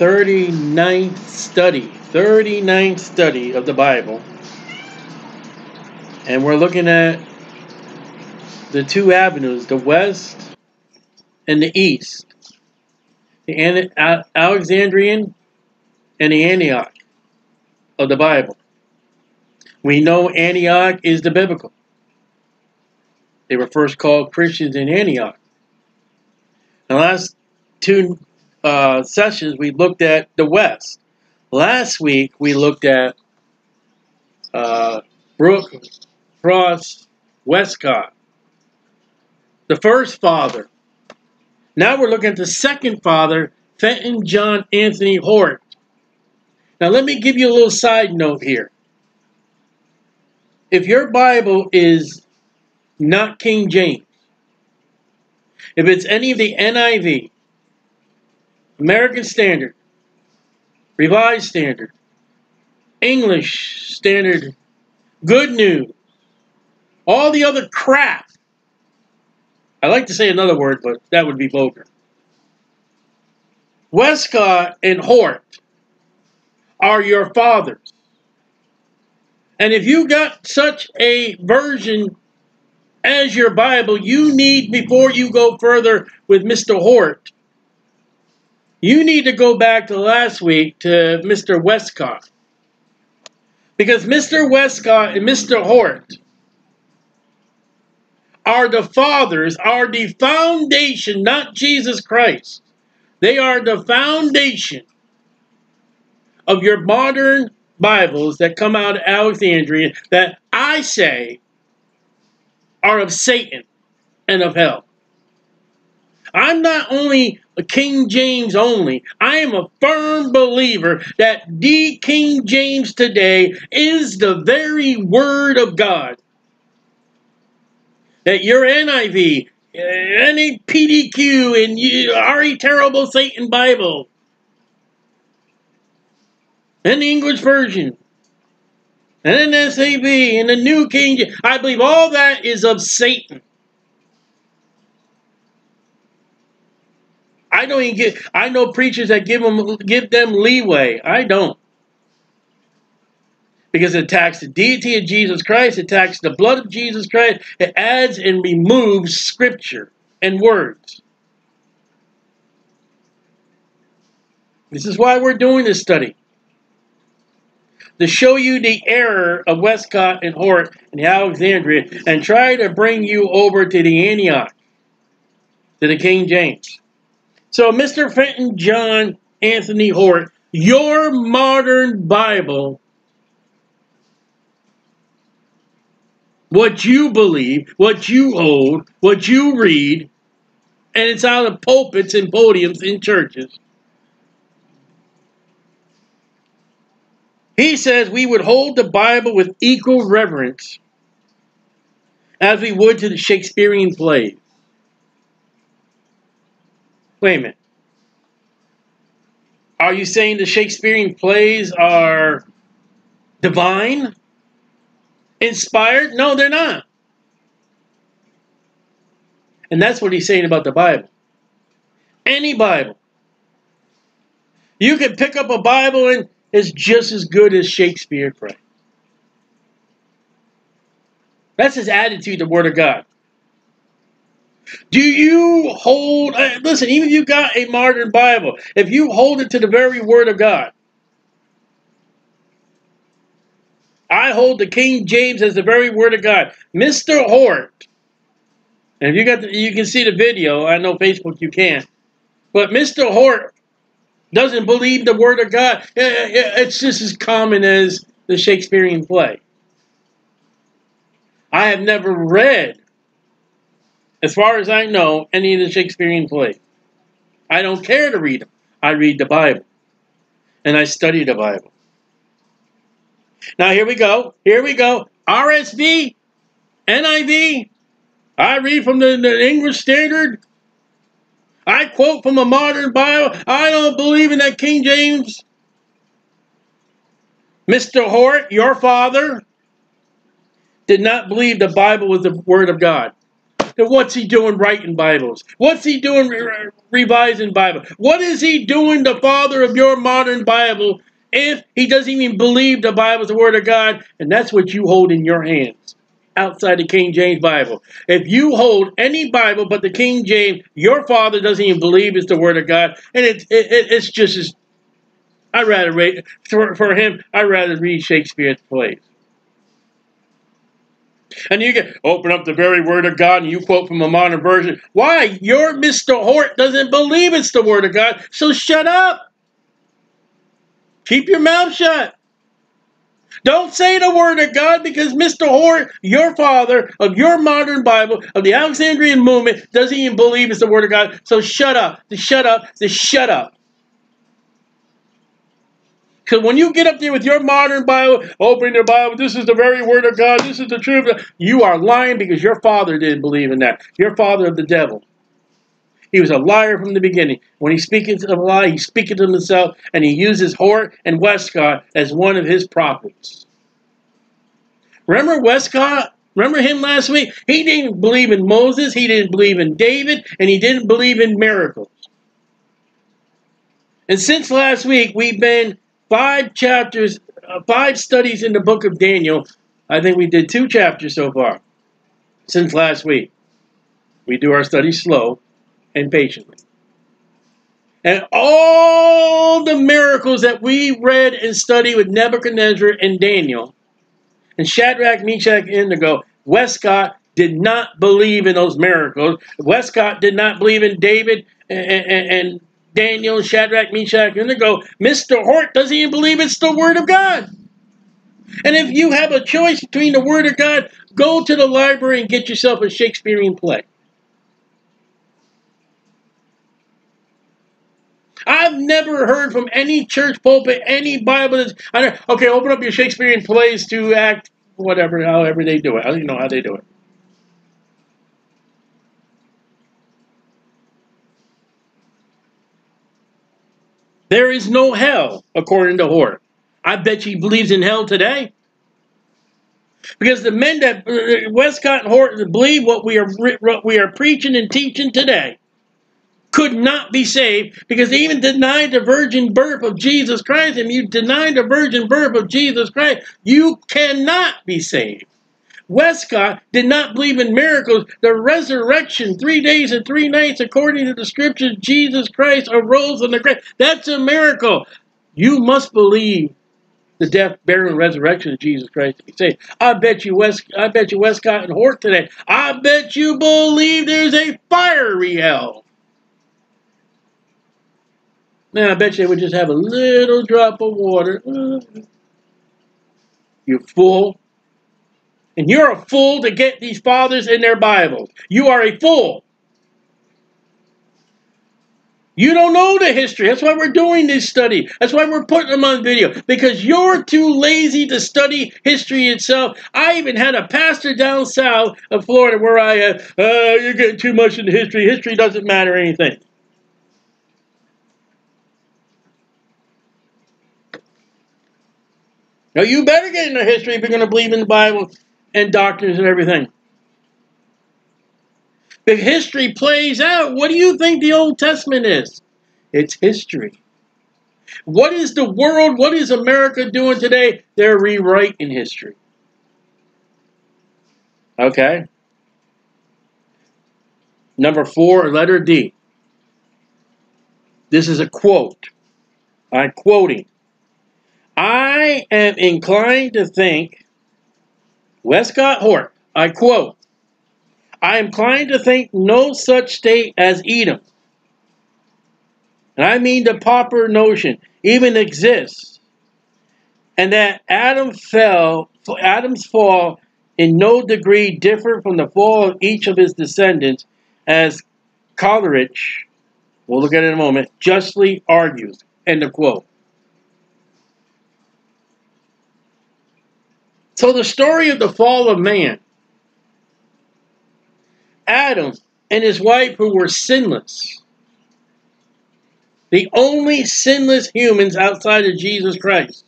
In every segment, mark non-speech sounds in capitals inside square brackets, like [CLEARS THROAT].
39th study, 39th study of the Bible. And we're looking at the two avenues, the west and the east. The Alexandrian and the Antioch of the Bible. We know Antioch is the biblical. They were first called Christians in Antioch. The last two uh, sessions, we looked at the West. Last week, we looked at uh, Brooke Frost Westcott, the first father. Now we're looking at the second father, Fenton John Anthony Hort. Now, let me give you a little side note here. If your Bible is not King James, if it's any of the NIV, American Standard, Revised Standard, English Standard, Good News, all the other crap, I like to say another word, but that would be vulgar. Westcott and Hort are your fathers. And if you got such a version as your Bible, you need, before you go further with Mr. Hort, you need to go back to last week to Mr. Westcott. Because Mr. Westcott and Mr. Hort are the fathers, are the foundation, not Jesus Christ. They are the foundation of your modern Bibles that come out of Alexandria that I say are of Satan and of hell. I'm not only King James only, I am a firm believer that the King James today is the very Word of God. That your NIV, any PDQ, and you, RE Terrible Satan Bible, and the English version, and an SAV, and the New King James. I believe all that is of Satan. I don't even get. I know preachers that give them give them leeway. I don't, because it attacks the deity of Jesus Christ. It attacks the blood of Jesus Christ. It adds and removes Scripture and words. This is why we're doing this study to show you the error of Westcott and Hort and Alexandria and try to bring you over to the Antioch, to the King James. So, Mr. Fenton John Anthony Hort, your modern Bible, what you believe, what you hold, what you read, and it's out of pulpits and podiums in churches He says we would hold the Bible with equal reverence as we would to the Shakespearean plays. Wait a minute. Are you saying the Shakespearean plays are divine? Inspired? No, they're not. And that's what he's saying about the Bible. Any Bible. You can pick up a Bible and it's just as good as Shakespeare Frank. That's his attitude to the Word of God. Do you hold, uh, listen, even if you got a modern Bible, if you hold it to the very Word of God, I hold the King James as the very Word of God. Mr. Hort, and if you got, the, you can see the video. I know Facebook you can't, but Mr. Hort doesn't believe the word of God. Uh, uh, uh, it's just as common as the Shakespearean play. I have never read, as far as I know, any of the Shakespearean plays. I don't care to read them. I read the Bible. And I study the Bible. Now here we go. Here we go. RSV, NIV. I read from the, the English Standard. I quote from a modern Bible. I don't believe in that King James. Mr. Hort, your father, did not believe the Bible was the Word of God. And what's he doing writing Bibles? What's he doing re revising Bible? What is he doing, the father of your modern Bible, if he doesn't even believe the Bible is the Word of God? And that's what you hold in your hands outside the King James Bible. If you hold any Bible but the King James, your father doesn't even believe it's the Word of God. And it, it, it's just as, I'd rather read, for, for him, I'd rather read Shakespeare's plays. And you can open up the very word of God and you quote from a modern version. Why? Your Mr. Hort doesn't believe it's the word of God, so shut up. Keep your mouth shut. Don't say the word of God because Mr. Hort, your father of your modern Bible, of the Alexandrian movement, doesn't even believe it's the word of God. So shut up. Just shut up. Just shut up. Because when you get up there with your modern Bible, open your Bible, this is the very word of God, this is the truth, you are lying because your father didn't believe in that. Your father of the devil. He was a liar from the beginning. When he speaks of a lie, he speaks to himself, and he uses Hort and Westcott as one of his prophets. Remember Westcott? Remember him last week? He didn't believe in Moses, he didn't believe in David, and he didn't believe in miracles. And since last week, we've been five chapters, uh, five studies in the book of Daniel. I think we did two chapters so far since last week. We do our study slow and patiently. And all the miracles that we read and studied with Nebuchadnezzar and Daniel, and Shadrach, Meshach, and Abednego, Westcott did not believe in those miracles. Westcott did not believe in David and, and, and Daniel, Shadrach, Meshach, Abednego, Mr. Hort doesn't even believe it's the Word of God. And if you have a choice between the Word of God, go to the library and get yourself a Shakespearean play. I've never heard from any church pulpit, any Bible that's, I okay, open up your Shakespearean plays to act, whatever, however they do it. I don't even know how they do it. There is no hell, according to Hort. I bet you he believes in hell today. Because the men that uh, Westcott and Horton believe what we are what we are preaching and teaching today could not be saved because they even denied the virgin birth of Jesus Christ. And you deny the virgin birth of Jesus Christ, you cannot be saved. Westcott did not believe in miracles. The resurrection, three days and three nights, according to the scriptures, Jesus Christ arose from the grave. That's a miracle. You must believe the death, burial, and resurrection of Jesus Christ to be saved. I bet you West, I bet you Westcott and Hort today. I bet you believe there's a fiery hell. Now I bet you they would just have a little drop of water. Mm-hmm. You're full and you're a fool to get these fathers in their Bibles. You are a fool. You don't know the history. That's why we're doing this study. That's why we're putting them on video. Because you're too lazy to study history itself. I even had a pastor down south of Florida where I, uh, uh you're getting too much into history. History doesn't matter anything. Now you better get into history if you're going to believe in the Bible and doctors and everything. The history plays out. What do you think the Old Testament is? It's history. What is the world, what is America doing today? They're rewriting history. Okay. Number four, letter D. This is a quote. I'm quoting. I am inclined to think Westcott Hort, I quote, I am inclined to think no such state as Eden, and I mean the proper notion, even exists, and that Adam fell, Adam's fall in no degree different from the fall of each of his descendants, as Coleridge, we'll look at it in a moment, justly argues. End of quote. So the story of the fall of man, Adam and his wife who were sinless, the only sinless humans outside of Jesus Christ.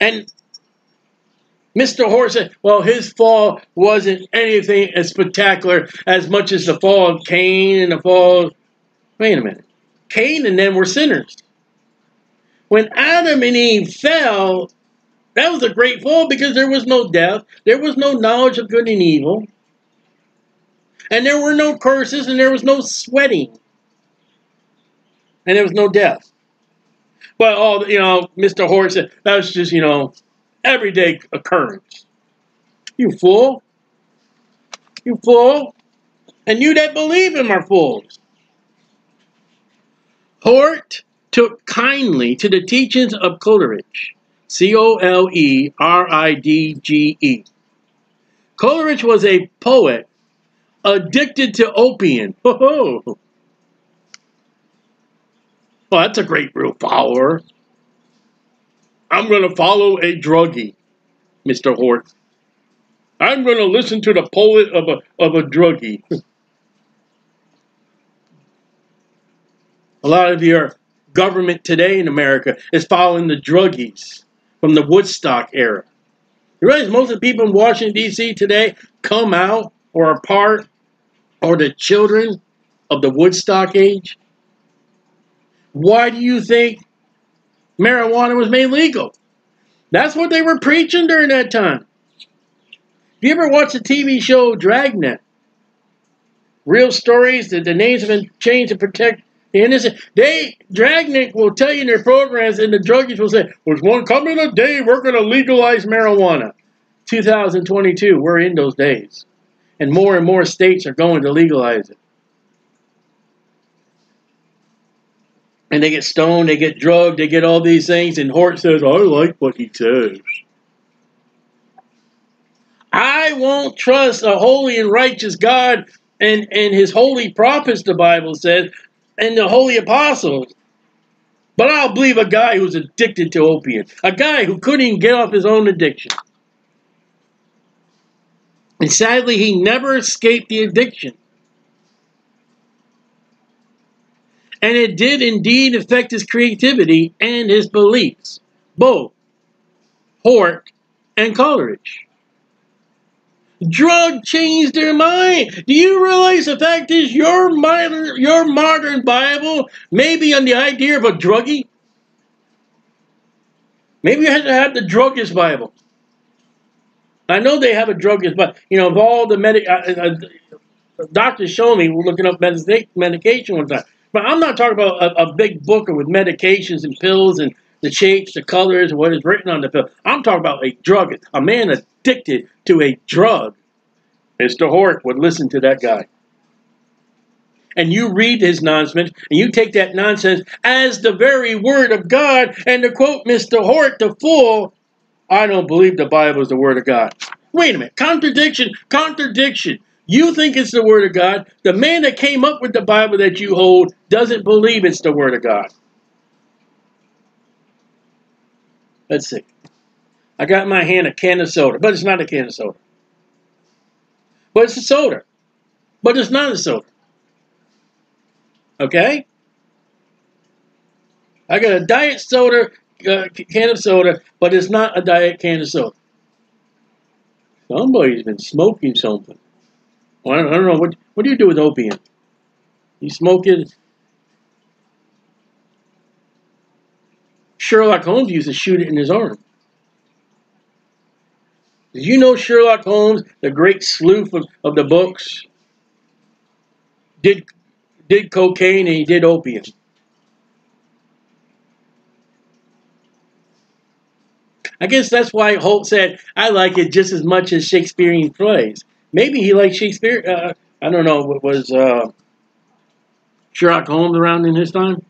And Mr. Hort said, well, his fall wasn't anything as spectacular as much as the fall of Cain and the fall. Of... Wait a minute. Cain and them were sinners. When Adam and Eve fell, that was a great fall because there was no death, there was no knowledge of good and evil, and there were no curses, and there was no sweating, and there was no death. But all you know, Mr. Hort said that was just you know everyday occurrence. You fool! You fool! And you that believe him are fools. Hort took kindly to the teachings of Coleridge C O L E R I D G E. Coleridge was a poet addicted to opium. [LAUGHS] Oh, well, that's a great real follower. I'm going to follow a druggie, Mr. Hort. I'm going to listen to the poet of a, of a druggie. [LAUGHS] a lot of your government today in America is following the druggies from the Woodstock era. You realize most of the people in Washington, D.C. today come out or are part or the children of the Woodstock age? Why do you think marijuana was made legal? That's what they were preaching during that time. You ever watch the TV show Dragnet, real stories that the names have been changed to protect and this, they Dragnet will tell you in their programs, and the druggies will say, "There's one coming a day we're going to legalize marijuana." 2022, we're in those days, and more and more states are going to legalize it. And they get stoned, they get drugged, they get all these things, and Hort says, "I like what he says." I won't trust a holy and righteous God and, and his holy prophets, the Bible says, and the holy apostles. But I'll believe a guy who's addicted to opiates, a guy who couldn't even get off his own addiction. And sadly, he never escaped the addiction. And it did indeed affect his creativity and his beliefs, both Hort and Coleridge. Drug changed their mind. Do you realize the fact is your modern, your modern Bible may be on the idea of a druggie? Maybe you have to have the druggist Bible. I know they have a druggist, but you know, of all the medic, uh, uh, uh doctors show me we're looking up medication one time. But I'm not talking about a, a big book with medications and pills and the shapes, the colors, what is written on the pill. I'm talking about a drug, a man addicted to a drug. Mr. Hort would listen to that guy. And you read his nonsense, and you take that nonsense as the very word of God, and to quote Mr. Hort, the fool, I don't believe the Bible is the word of God. Wait a minute. Contradiction, contradiction. You think it's the word of God. The man that came up with the Bible that you hold doesn't believe it's the word of God. Let's see. I got my hand a can of soda, but it's not a can of soda. But it's a soda. But it's not a soda. Okay? I got a diet soda, uh, can of soda, but it's not a diet can of soda. Somebody's been smoking something. Well, I, don't, I don't know. What, what do you do with opium? You smoke it. Sherlock Holmes used to shoot it in his arm. Did you know Sherlock Holmes, the great sleuth of, of the books, did, did cocaine and he did opium? I guess that's why Hort said, I like it just as much as Shakespearean plays. Maybe he liked Shakespeare. Uh, I don't know. What was uh, Sherlock Holmes around in his time?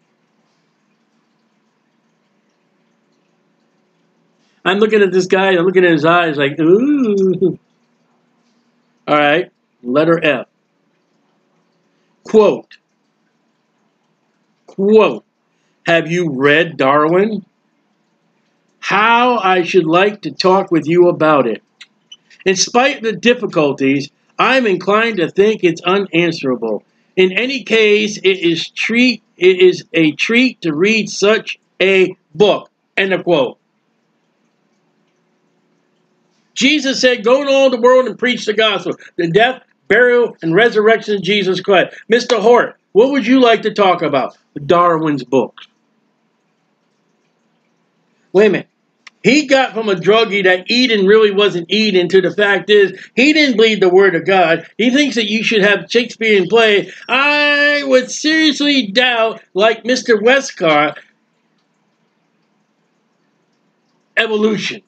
I'm looking at this guy, I'm looking at his eyes like, ooh. All right, letter F. Quote, quote, have you read Darwin? How I should like to talk with you about it. In spite of the difficulties, I'm inclined to think it's unanswerable. In any case, it is treat it is a treat to read such a book. End of quote. Jesus said, Go into all the world and preach the gospel. The death, burial, and resurrection of Jesus Christ. Mr. Hort, what would you like to talk about? Darwin's books. Wait a minute. He got from a druggie that Eden really wasn't Eden to the fact is he didn't believe the word of God. He thinks that you should have Shakespearean play. I would seriously doubt, like Mr. Westcott, evolution.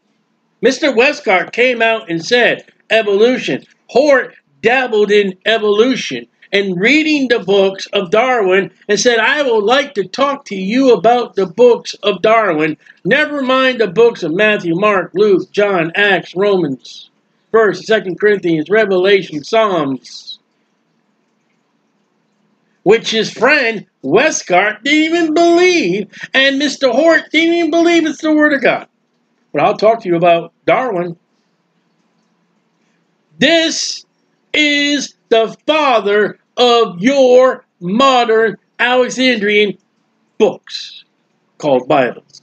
Mr. Westcott came out and said evolution. Hort dabbled in evolution and reading the books of Darwin and said, I would like to talk to you about the books of Darwin. Never mind the books of Matthew, Mark, Luke, John, Acts, Romans, 1st, 2nd Corinthians, Revelation, Psalms. Which his friend Westcott didn't even believe, and Mr. Hort didn't even believe it's the Word of God. But I'll talk to you about Darwin. This is the father of your modern Alexandrian books called Bibles.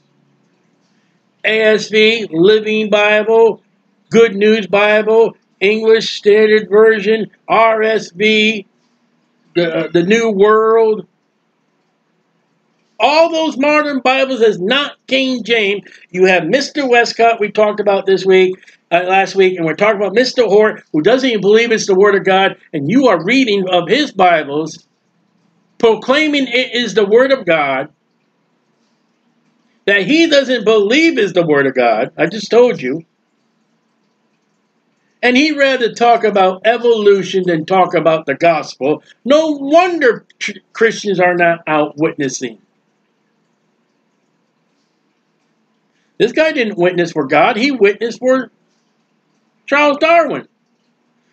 ASV, Living Bible, Good News Bible, English Standard Version, RSV, the, uh, the New World. All those modern Bibles is not King James. You have Mr. Westcott, we talked about this week uh, last week, and we're talking about Mr. Hort, who doesn't even believe it's the Word of God, and you are reading of his Bibles, proclaiming it is the Word of God, that he doesn't believe is the Word of God. I just told you. And he rather talk about evolution than talk about the gospel. No wonder Christians are not out witnessing. This guy didn't witness for God. He witnessed for Charles Darwin,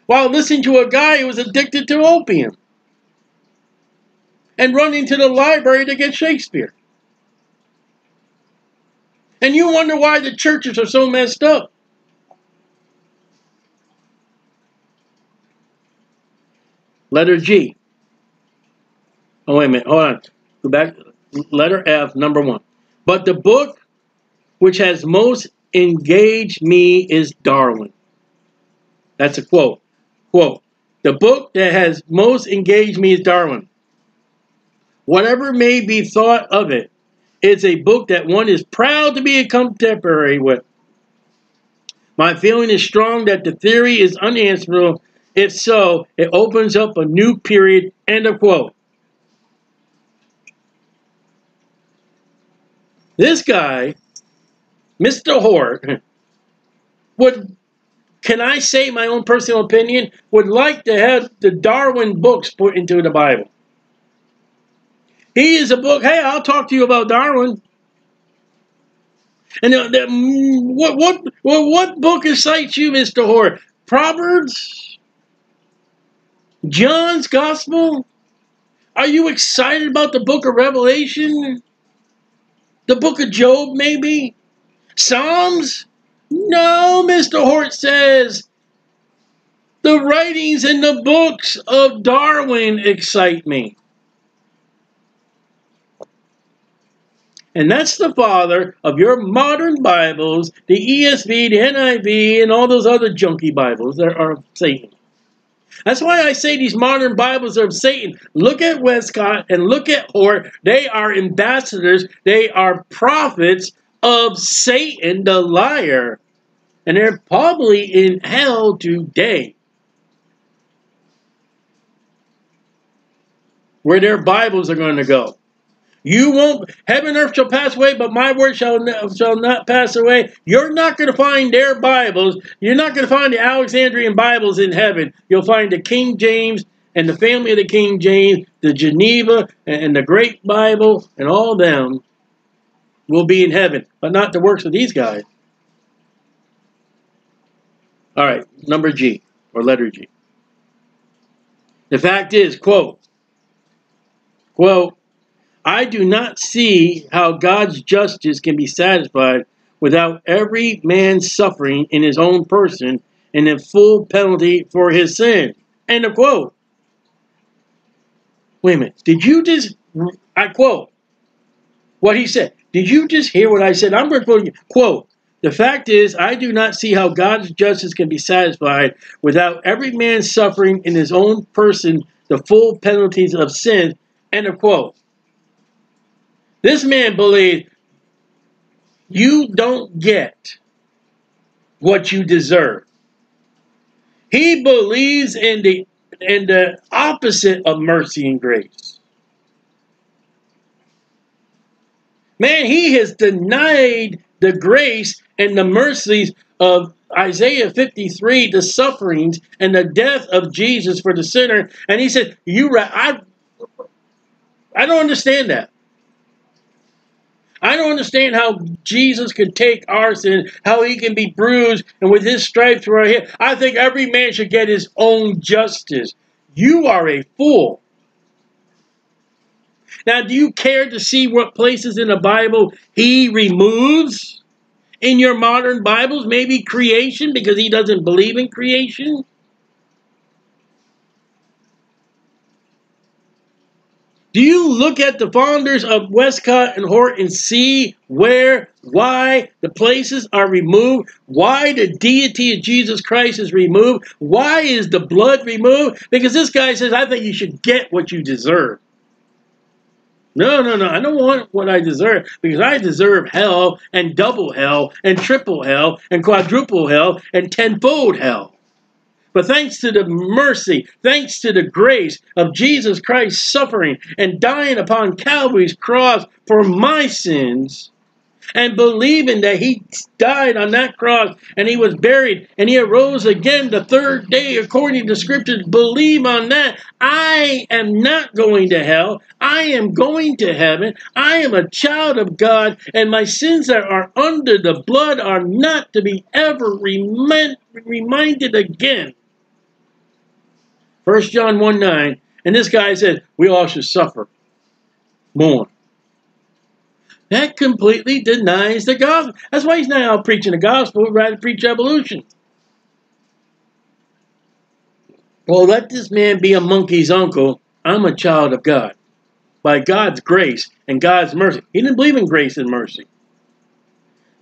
while listening to a guy who was addicted to opium and running to the library to get Shakespeare. And you wonder why the churches are so messed up. Letter G. Oh, wait a minute. Hold on. Go back. Letter F, number one. But the book which has most engaged me is Darwin. That's a quote. Quote, the book that has most engaged me is Darwin. Whatever may be thought of it, it's a book that one is proud to be a contemporary with. My feeling is strong that the theory is unanswerable. If so, it opens up a new period. End of quote. This guy, Mr. Hort, would can I say my own personal opinion? Would like to have the Darwin books put into the Bible. He is a book. Hey, I'll talk to you about Darwin. And the, the, what what what book excites you, Mister Hort? Proverbs, John's Gospel. Are you excited about the Book of Revelation? The Book of Job, maybe? Psalms? No, Mr. Hort says. The writings in the books of Darwin excite me. And that's the father of your modern Bibles, the ESV, the NIV, and all those other junky Bibles that are of Satan. That's why I say these modern Bibles are of Satan. Look at Westcott and look at Hort. They are ambassadors, they are prophets of Satan, the liar. And they're probably in hell today. Where their Bibles are going to go. You won't, heaven and earth shall pass away, but my word shall, shall not pass away. You're not going to find their Bibles. You're not going to find the Alexandrian Bibles in heaven. You'll find the King James and the family of the King James, the Geneva and the Great Bible, and all them will be in heaven, but not the works of these guys. All right, number G, or letter G. The fact is, quote, quote, I do not see how God's justice can be satisfied without every man suffering in his own person and in full penalty for his sin. End of quote. Wait a minute. Did you just, I quote, what he said. Did you just hear what I said? I'm going to quote, The fact is, I do not see how God's justice can be satisfied without every man suffering in his own person the full penalties of sin. End of quote. This man believed you don't get what you deserve. He believes in the in the opposite of mercy and grace. Man, he has denied the grace and the mercies of Isaiah 53, the sufferings and the death of Jesus for the sinner. And he said, You I I don't understand that. I don't understand how Jesus could take our sin, how he can be bruised, and with his stripes we're here. I think every man should get his own justice. You are a fool. Now, do you care to see what places in the Bible he removes in your modern Bibles? Maybe creation, because he doesn't believe in creation? Do you look at the founders of Westcott and Hort and see where, why the places are removed? Why the deity of Jesus Christ is removed? Why is the blood removed? Because this guy says, I think you should get what you deserve. No, no, no. I don't want what I deserve because I deserve hell and double hell and triple hell and quadruple hell and tenfold hell. But thanks to the mercy, thanks to the grace of Jesus Christ suffering and dying upon Calvary's cross for my sins, and believing that he died on that cross and he was buried and he arose again the third day according to scriptures, believe on that. I am not going to hell. I am going to heaven. I am a child of God and my sins that are under the blood are not to be ever reminded again. 1 John 1 9. And this guy said, we all should suffer more. That completely denies the gospel. That's why he's out preaching the gospel, rather preach evolution. Well, let this man be a monkey's uncle. I'm a child of God. By God's grace and God's mercy. He didn't believe in grace and mercy.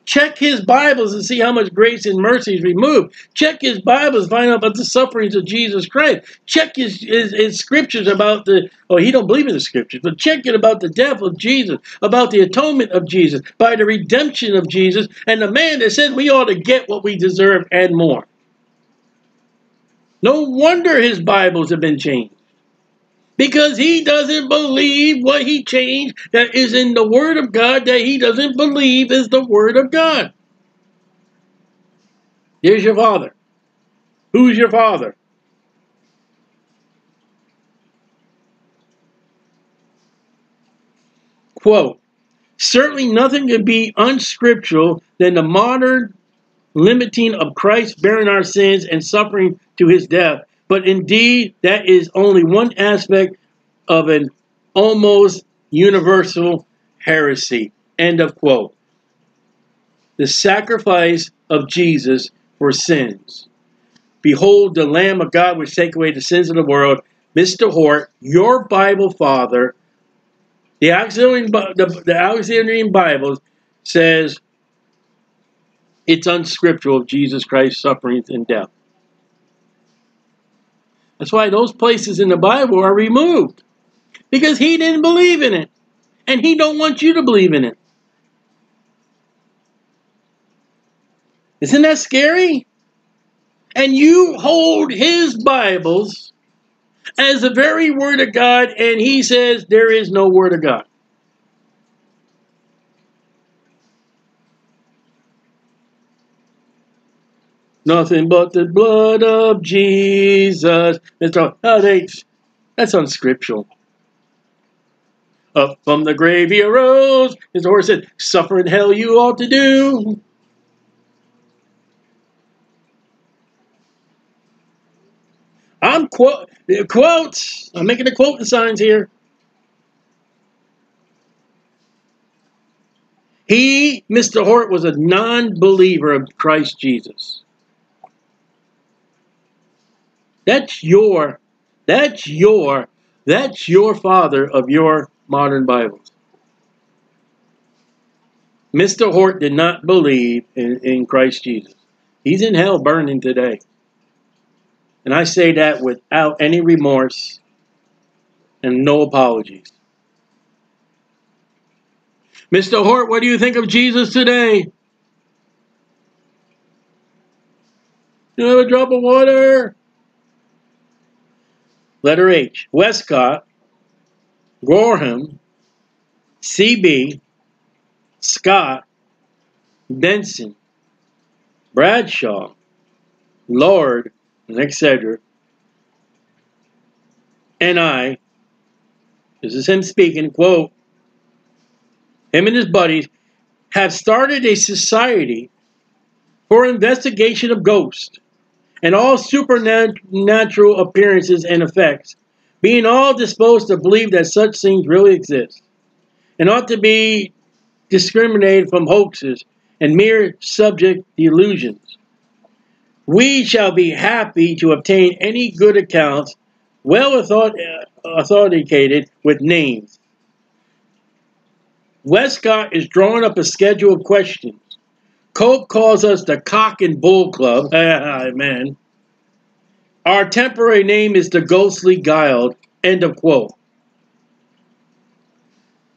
Check his Bibles and see how much grace and mercy is removed. Check his Bibles, find out about the sufferings of Jesus Christ. Check his, his, his scriptures about the, oh, he don't believe in the scriptures, but check it about the death of Jesus, about the atonement of Jesus, by the redemption of Jesus, and the man that said we ought to get what we deserve and more. No wonder his Bibles have been changed because he doesn't believe what he changed that is in the Word of God that he doesn't believe is the Word of God. Here's your father. Who's your father? Quote, certainly nothing can be unscriptural than the modern limiting of Christ bearing our sins and suffering to his death but indeed, that is only one aspect of an almost universal heresy. End of quote. The sacrifice of Jesus for sins. Behold the Lamb of God which take away the sins of the world. Mr. Hort, your Bible father, the Alexandrian, the, the Alexandrian Bible says it's unscriptural of Jesus Christ's sufferings and death. That's why those places in the Bible are removed. Because he didn't believe in it. And he don't want you to believe in it. Isn't that scary? And you hold his Bibles as the very word of God, and he says there is no word of God. Nothing but the blood of Jesus. Mr. Oh, they, that's unscriptural. Up from the grave he arose. His horse said, Suffer in hell you ought to do. I'm quote uh, quotes. I'm making the quoting signs here. He, Mr. Hort, was a non-believer of Christ Jesus. That's your, that's your, that's your father of your modern Bibles. Mr. Hort did not believe in, in Christ Jesus. He's in hell burning today. And I say that without any remorse and no apologies. Mr. Hort, what do you think of Jesus today? You have a drop of water? Letter H. Westcott, Gorham, CB, Scott, Benson, Bradshaw, Lord, and etc. And I, this is him speaking, quote, him and his buddies have started a society for investigation of ghosts and all supernatural appearances and effects, being all disposed to believe that such things really exist, and ought to be discriminated from hoaxes and mere subject delusions. We shall be happy to obtain any good accounts, well authenticated with names. Westcott is drawing up a schedule of questions. Cope calls us the Cock and Bull Club. [LAUGHS] Man. Our temporary name is the Ghostly Guild. End of quote.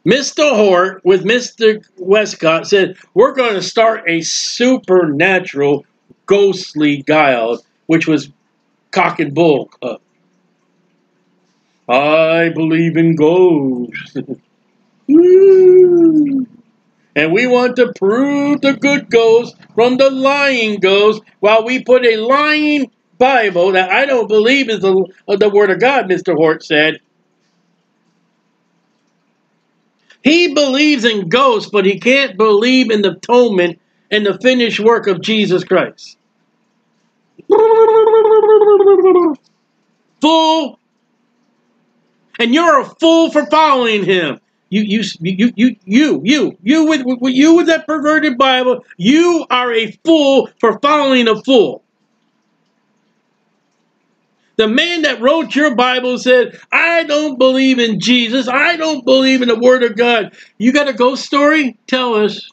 Mr. Hort with Mr. Westcott said, We're going to start a supernatural ghostly guile, which was cock and bull club. I believe in ghosts. [LAUGHS] and we want to prove the good ghost from the lying ghost while we put a lying Bible that I don't believe is the, uh, the Word of God, Mr. Hort said, He believes in ghosts, but he can't believe in the atonement and the finished work of Jesus Christ. Fool! And you're a fool for following him. You, you, you, you, you, you, you with, with you with that perverted Bible, you are a fool for following a fool. The man that wrote your Bible said, I don't believe in Jesus. I don't believe in the Word of God. You got a ghost story? Tell us.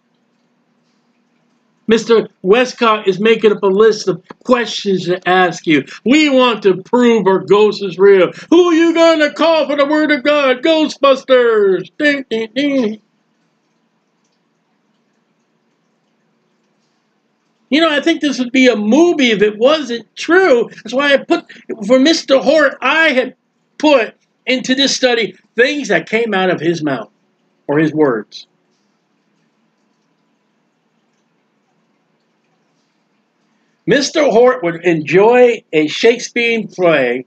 Mr. Westcott is making up a list of questions to ask you. We want to prove our ghost is real. Who are you going to call for the Word of God? Ghostbusters! Ding, ding, ding. You know, I think this would be a movie if it wasn't true. That's why I put, for Mr. Hort, I had put into this study things that came out of his mouth or his words. Mr. Hort would enjoy a Shakespearean play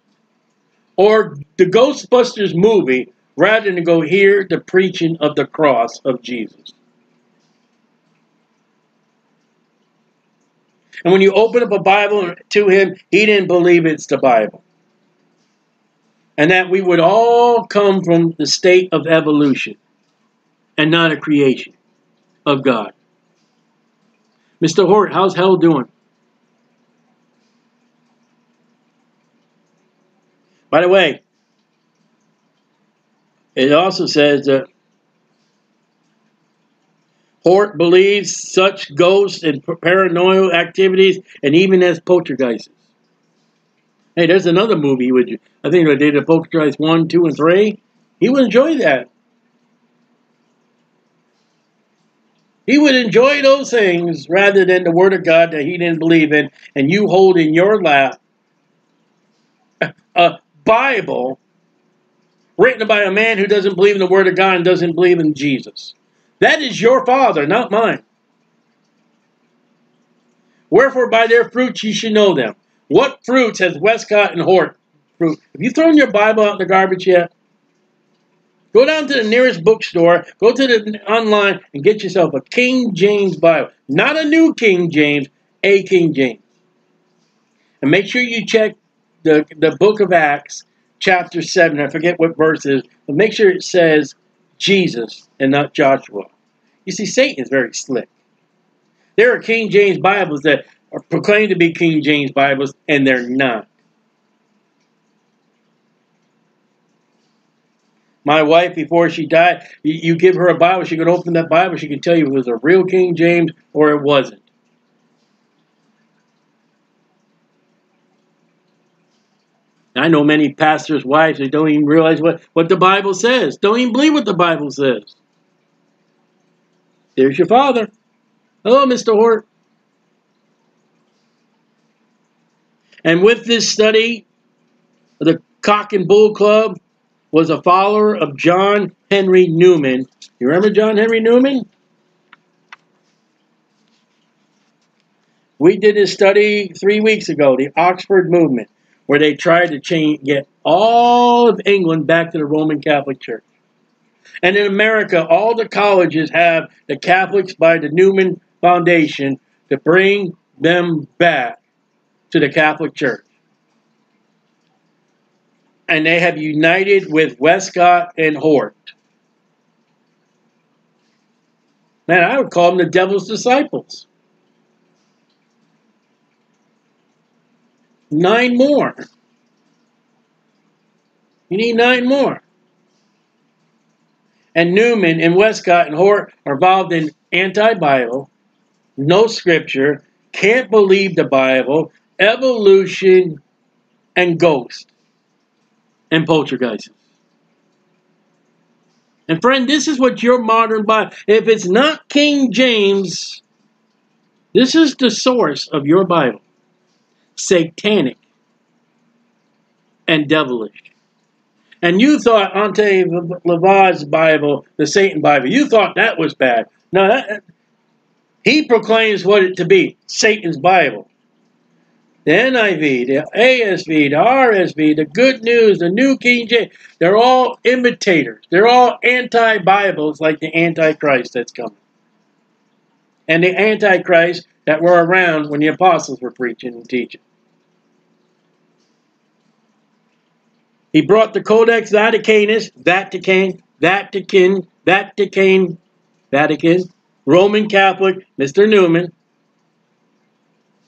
or the Ghostbusters movie rather than go hear the preaching of the cross of Jesus. And when you open up a Bible to him, he didn't believe it's the Bible. And that we would all come from the state of evolution and not a creation of God. Mr. Hort, how's hell doing? By the way, it also says that Hort believes such ghosts and paranormal activities and even as poltergeists. Hey, there's another movie with you. I think they did a poltergeist 1, 2, and 3. He would enjoy that. He would enjoy those things rather than the Word of God that he didn't believe in, and you hold in your lap a [LAUGHS] uh, Bible written by a man who doesn't believe in the Word of God and doesn't believe in Jesus. That is your Father, not mine. Wherefore by their fruits ye should know them. What fruits has Westcott and Hort fruit? Have you thrown your Bible out in the garbage yet? Go down to the nearest bookstore, go to the online, and get yourself a King James Bible. Not a new King James, a King James. And make sure you check the, the book of Acts, chapter 7. I forget what verse it is, but make sure it says Jesus and not Joshua. You see, Satan is very slick. There are King James Bibles that are proclaimed to be King James Bibles, and they're not. My wife, before she died, you, give her a Bible, she can open that Bible, she can tell you it was a real King James or it wasn't. I know many pastors' wives that don't even realize what, what the Bible says. Don't even believe what the Bible says. There's your father. Hello, Mr. Hort. And with this study, the Cock and Bull Club was a follower of John Henry Newman. You remember John Henry Newman? We did a study three weeks ago, the Oxford Movement where they tried to change, get all of England back to the Roman Catholic Church. And in America, all the colleges have the Catholics by the Newman Foundation to bring them back to the Catholic Church. And they have united with Westcott and Hort. Man, I would call them the devil's disciples. Nine more. You need nine more. And Newman and Westcott and Hort are involved in anti-Bible, no scripture, can't believe the Bible, evolution, and ghost, and poltergeist. And friend, this is what your modern Bible, if it's not King James, this is the source of your Bible satanic, and devilish. And you thought Anton LaVey's Bible, the Satan Bible, you thought that was bad. No, that, he proclaims what it to be Satan's Bible. The NIV, the ASV, the RSV, the Good News, the New King James, they're all imitators. They're all anti Bibles like the Antichrist that's coming. And the Antichrist that were around when the apostles were preaching and teaching. He brought the Codex Vaticanus, Vatican, Vatican, Vatican, Vatican, Roman Catholic, Mr. Newman.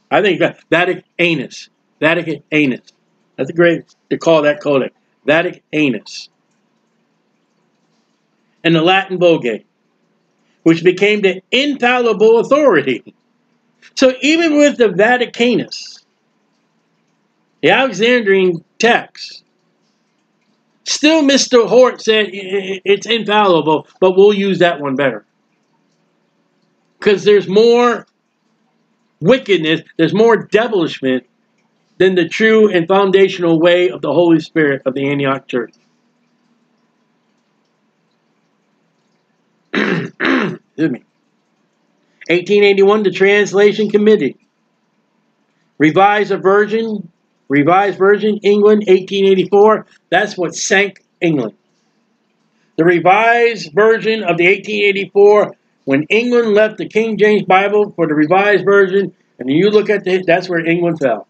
I think Vaticanus, Vaticanus. That's a great to call that codex. Vaticanus. And the Latin Vulgate, which became the infallible authority. So even with the Vaticanus, the Alexandrian text, Still, Mr. Hort said it's infallible, but we'll use that one better. Because there's more wickedness, there's more devilishment than the true and foundational way of the Holy Spirit of the Antioch Church. [CLEARS THROAT] Excuse me. 1881, the Translation Committee revised a version Revised Version, England, 1884. That's what sank England. The Revised Version of the 1884, when England left the King James Bible for the Revised Version, and you look at the, that's where England fell.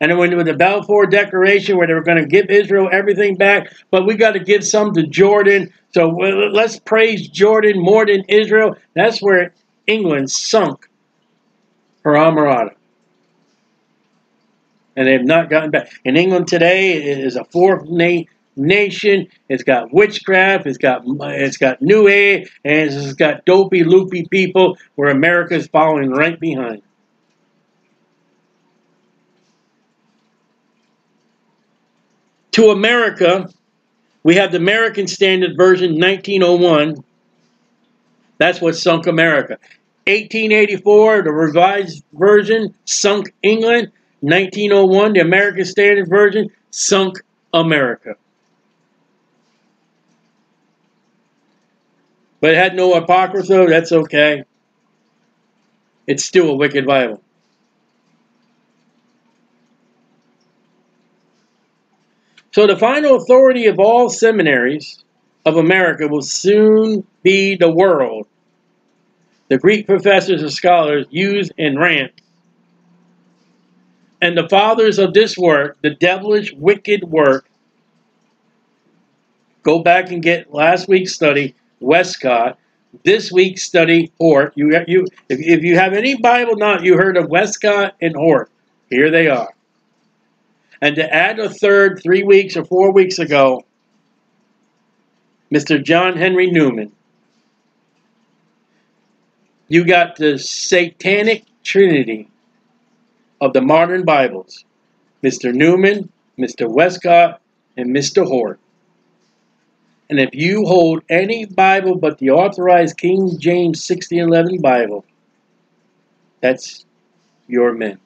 And then when with the Balfour Declaration, where they were going to give Israel everything back, but we got to give some to Jordan. So let's praise Jordan more than Israel. That's where England sunk her Almirada and they've not gotten back. In England today, is a fourth na nation. It's got witchcraft. It's got it's got New Age, and it's got dopey, loopy people where America's following right behind. To America, we have the American Standard Version 1901. That's what sunk America. 1884, the Revised Version sunk England. 1901, the American Standard Version, sunk America. But it had no apocrypha, that's okay. It's still a wicked Bible. So the final authority of all seminaries of America will soon be the world. The Greek professors and scholars use and rant and the fathers of this work, the devilish, wicked work, go back and get last week's study, Westcott, this week's study, Hort. You, you, if, if you have any Bible not, you heard of Westcott and Hort. Here they are. And to add a third three weeks or four weeks ago, Mr. John Henry Newman. You got the satanic trinity of the modern Bibles Mr. Newman, Mr. Westcott, and Mr. Hort. And if you hold any Bible but the authorized King James 1611 Bible, that's your men.